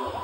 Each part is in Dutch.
you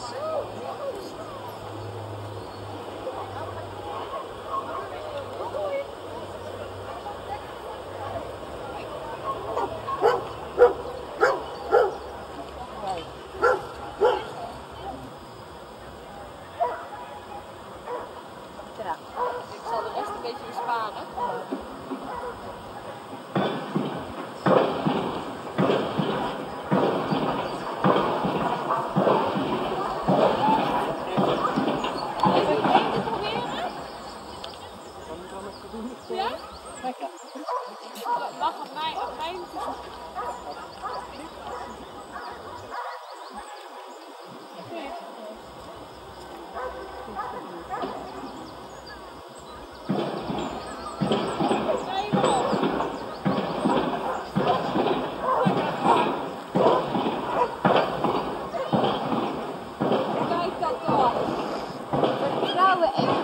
Ik zal de rest een beetje besparen. Kijk dat toch! Vertrouwen